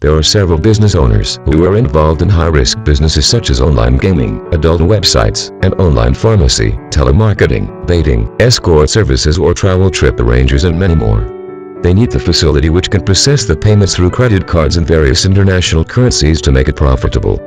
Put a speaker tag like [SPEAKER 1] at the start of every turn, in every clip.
[SPEAKER 1] There are several business owners who are involved in high-risk businesses such as online gaming, adult websites, and online pharmacy, telemarketing, dating, escort services or travel trip arrangers and many more. They need the facility which can process the payments through credit cards and various international currencies to make it profitable.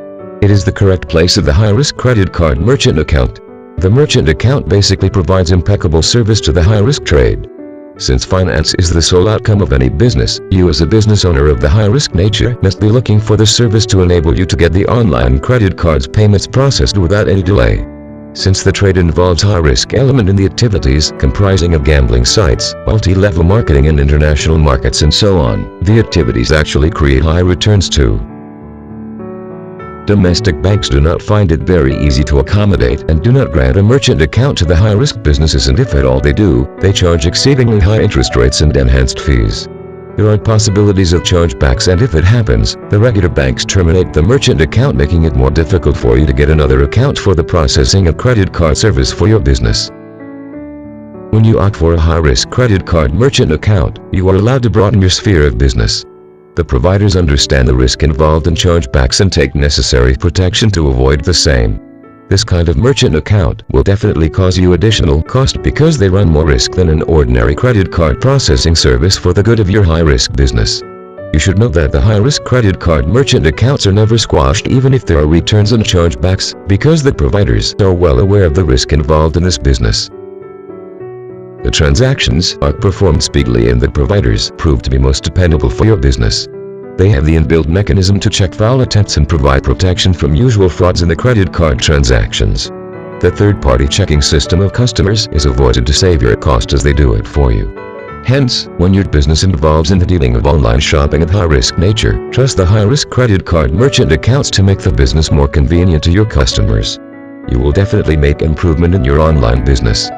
[SPEAKER 1] It is the correct place of the high-risk credit card merchant account. The merchant account basically provides impeccable service to the high-risk trade. Since finance is the sole outcome of any business, you as a business owner of the high-risk nature must be looking for the service to enable you to get the online credit cards payments processed without any delay. Since the trade involves high-risk element in the activities comprising of gambling sites, multi-level marketing and international markets and so on, the activities actually create high returns too. Domestic banks do not find it very easy to accommodate and do not grant a merchant account to the high-risk businesses and if at all they do, they charge exceedingly high interest rates and enhanced fees. There are possibilities of chargebacks and if it happens, the regular banks terminate the merchant account making it more difficult for you to get another account for the processing of credit card service for your business. When you opt for a high-risk credit card merchant account, you are allowed to broaden your sphere of business. The providers understand the risk involved in chargebacks and take necessary protection to avoid the same. This kind of merchant account will definitely cause you additional cost because they run more risk than an ordinary credit card processing service for the good of your high-risk business. You should note that the high-risk credit card merchant accounts are never squashed even if there are returns and chargebacks, because the providers are well aware of the risk involved in this business. The transactions are performed speedily and the providers prove to be most dependable for your business. They have the inbuilt mechanism to check foul attempts and provide protection from usual frauds in the credit card transactions. The third-party checking system of customers is avoided to save your cost as they do it for you. Hence, when your business involves in the dealing of online shopping of high-risk nature, trust the high-risk credit card merchant accounts to make the business more convenient to your customers. You will definitely make improvement in your online business.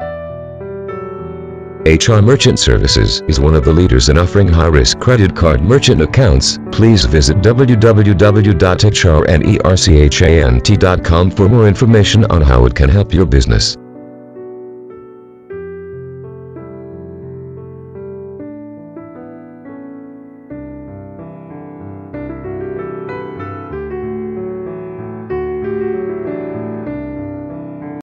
[SPEAKER 1] HR Merchant Services is one of the leaders in offering high-risk credit card merchant accounts. Please visit www.hrmerchant.com for more information on how it can help your business.